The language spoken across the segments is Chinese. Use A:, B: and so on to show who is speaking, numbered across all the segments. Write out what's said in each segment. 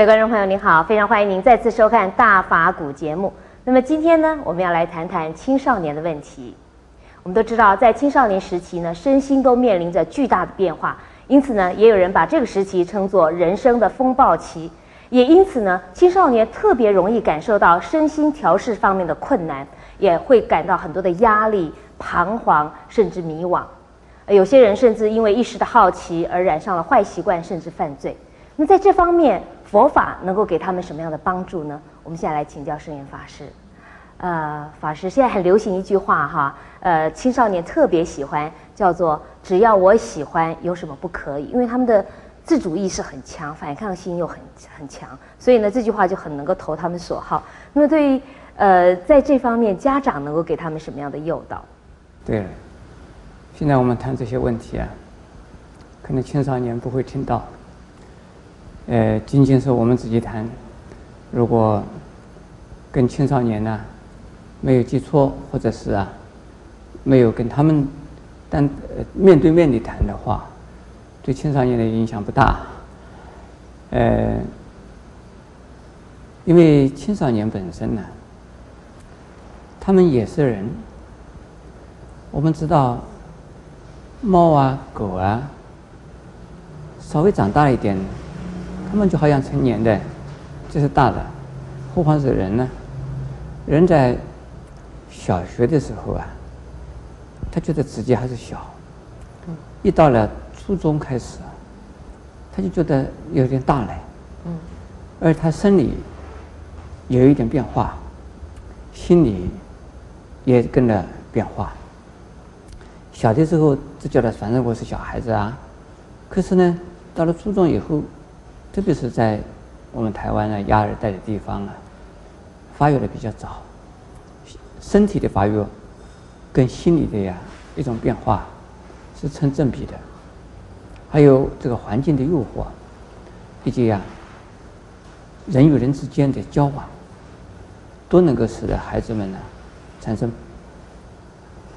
A: 各位观众朋友，您好，非常欢迎您再次收看《大法古》节目。那么今天呢，我们要来谈谈青少年的问题。我们都知道，在青少年时期呢，身心都面临着巨大的变化，因此呢，也有人把这个时期称作人生的风暴期。也因此呢，青少年特别容易感受到身心调试方面的困难，也会感到很多的压力、彷徨，甚至迷惘。有些人甚至因为一时的好奇而染上了坏习惯，甚至犯罪。那在这方面，佛法能够给他们什么样的帮助呢？我们现在来请教圣严法师。呃，法师现在很流行一句话哈，呃，青少年特别喜欢叫做“只要我喜欢，有什么不可以”，因为他们的自主意识很强，反抗性又很很强，所以呢，这句话就很能够投他们所好。那么，对于呃，在这方面，家长能够给他们什么样的诱导？
B: 对，现在我们谈这些问题啊，可能青少年不会听到，呃，仅仅是我们自己谈。如果跟青少年呢？没有接触，或者是啊，没有跟他们单面对面的谈的话，对青少年的影响不大。呃，因为青少年本身呢，他们也是人。我们知道，猫啊、狗啊，稍微长大一点，他们就好像成年的，这是大的，何况是人呢？人在。小学的时候啊，他觉得自己还是小，一到了初中开始，他就觉得有点大了，而他生理有一点变化，心理也跟着变化。小的时候只觉得反正我是小孩子啊，可是呢，到了初中以后，特别是在我们台湾的亚热带的地方啊，发育的比较早。身体的发育跟心理的呀一种变化是成正比的，还有这个环境的诱惑，以及呀人与人之间的交往，都能够使得孩子们呢产生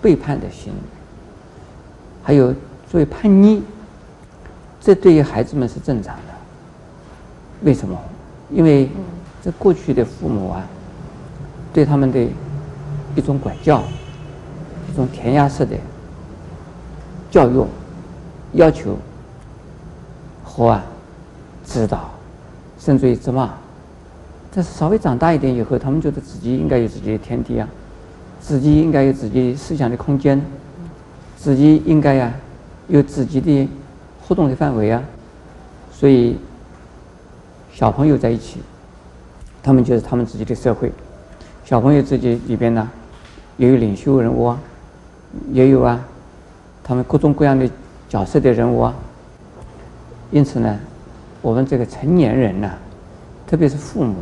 B: 背叛的心理，还有作为叛逆，这对于孩子们是正常的。为什么？因为这过去的父母啊对他们的。一种管教，一种填鸭式的教育要求和啊指导，甚至于责骂。但是稍微长大一点以后，他们觉得自己应该有自己的天地啊，自己应该有自己思想的空间，自己应该呀有自己的活动的范围啊。所以小朋友在一起，他们就是他们自己的社会。小朋友自己里边呢。也有领袖人物啊，也有啊，他们各种各样的角色的人物啊。因此呢，我们这个成年人呢，特别是父母，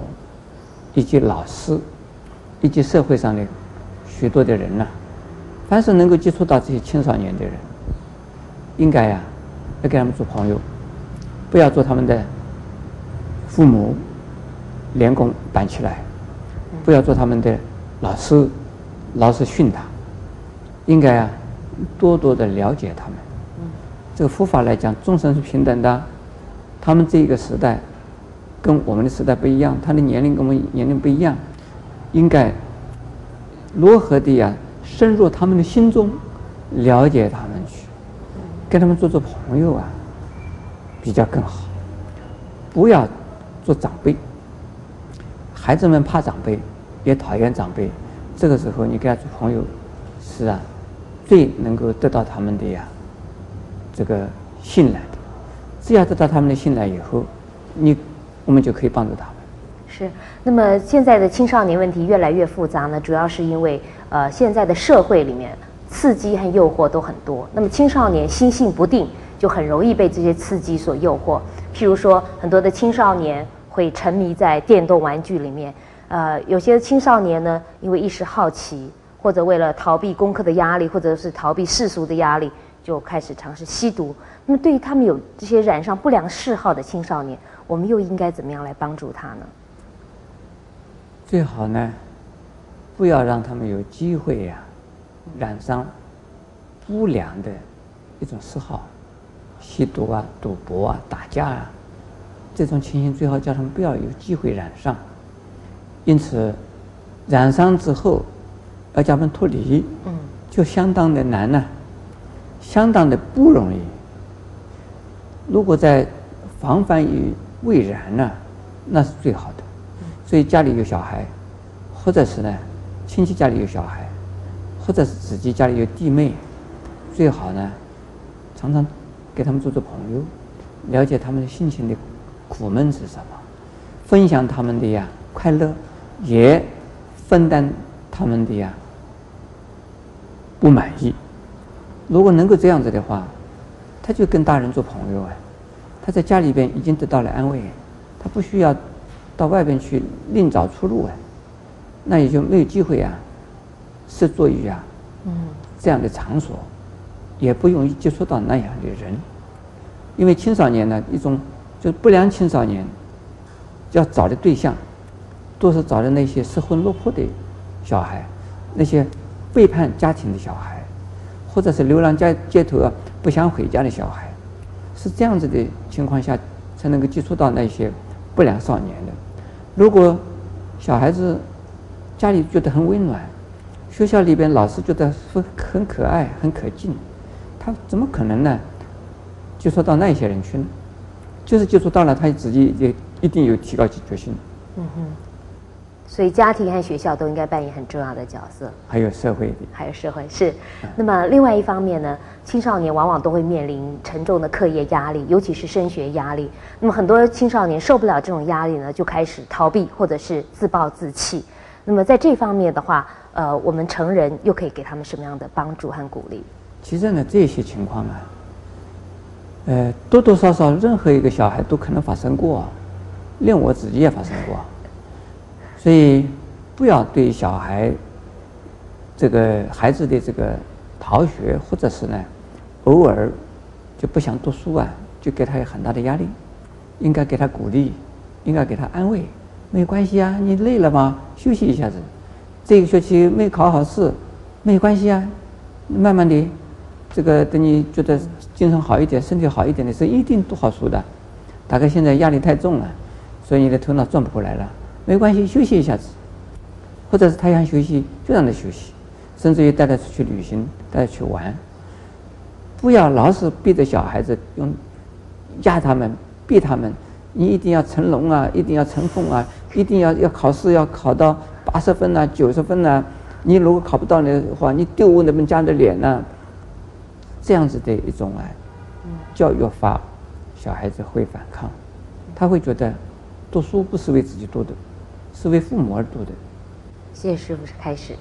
B: 以及老师，以及社会上的许多的人呢，凡是能够接触到这些青少年的人，应该呀，要跟他们做朋友，不要做他们的父母，连工板起来，不要做他们的老师。老是训他，应该啊，多多的了解他们。这个佛法来讲，众生是平等的。他们这个时代跟我们的时代不一样，他的年龄跟我们年龄不一样，应该如何的呀，深入他们的心中，了解他们去，跟他们做做朋友啊，比较更好。不要做长辈，孩子们怕长辈，也讨厌长辈。这个时候，你跟他做朋友，是啊，最能够得到他们的呀，这个信赖的。只要得到他们的信赖以后，你我们就可以帮助他们。
A: 是。那么现在的青少年问题越来越复杂呢，主要是因为呃，现在的社会里面刺激和诱惑都很多。那么青少年心性不定，就很容易被这些刺激所诱惑。譬如说，很多的青少年会沉迷在电动玩具里面。呃，有些青少年呢，因为一时好奇，或者为了逃避功课的压力，或者是逃避世俗的压力，就开始尝试吸毒。那么，对于他们有这些染上不良嗜好的青少年，我们又应该怎么样来帮助他呢？
B: 最好呢，不要让他们有机会呀，染上不良的一种嗜好，吸毒啊、赌博啊、打架啊，这种情形最好叫他们不要有机会染上。因此，染上之后要叫他们脱离，嗯，就相当的难呢，相当的不容易。如果在防范于未然呢，那是最好的。所以家里有小孩，或者是呢亲戚家里有小孩，或者是自己家里有弟妹，最好呢常常给他们做做朋友，了解他们的心情的苦闷是什么，分享他们的呀快乐，也分担他们的呀不满意。如果能够这样子的话，他就跟大人做朋友啊。他在家里边已经得到了安慰，他不需要到外边去另找出路啊，那也就没有机会啊，是作于啊，嗯，这样的场所，也不容易接触到那样的人，因为青少年呢，一种就是不良青少年要找的对象，都是找的那些失魂落魄的小孩，那些背叛家庭的小孩，或者是流浪街街头啊不想回家的小孩。是这样子的情况下，才能够接触到那些不良少年的。如果小孩子家里觉得很温暖，学校里边老师觉得很很可爱、很可敬，他怎么可能呢？接触到那些人去呢？就是接触到了，他自己也一定有提高警觉性。嗯哼。
A: 所以家庭和学校都应该扮演很重要的角色。
B: 还有社会。
A: 还有社会是。那么另外一方面呢？青少年往往都会面临沉重的课业压力，尤其是升学压力。那么很多青少年受不了这种压力呢，就开始逃避或者是自暴自弃。那么在这方面的话，呃，我们成人又可以给他们什么样的帮助和鼓励？
B: 其实呢，这些情况呢，呃，多多少少任何一个小孩都可能发生过，连我自己也发生过。所以不要对小孩这个孩子的这个。逃学，或者是呢，偶尔就不想读书啊，就给他有很大的压力。应该给他鼓励，应该给他安慰。没关系啊，你累了吗？休息一下子。这个学期没考好试，没关系啊，慢慢的，这个等你觉得精神好一点、身体好一点的时候，一定读好书的。大概现在压力太重了，所以你的头脑转不过来了。没关系，休息一下子，或者是他想休息，就让他休息。甚至于带他出去旅行，带他去玩，不要老是逼着小孩子用压他们、逼他们。你一定要成龙啊，一定要成凤啊，一定要要考试要考到八十分啊、九十分啊。你如果考不到的话，你丢我们家的脸呢？这样子的一种爱，教育法，小孩子会反抗，他会觉得读书不是为自己读的，是为父母而读的。
A: 谢谢师傅开始。